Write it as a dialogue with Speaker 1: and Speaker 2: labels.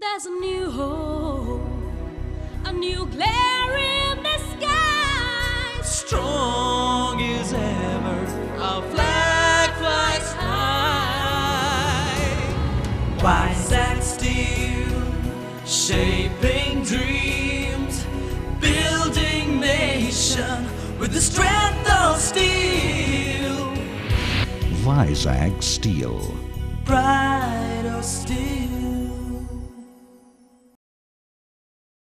Speaker 1: There's a new hope, a new glare in the sky.
Speaker 2: Strong as ever, our flag flies high. Vizag Steel, shaping dreams, building nation with the strength of steel.
Speaker 3: Vizag Steel.
Speaker 2: Pride steel.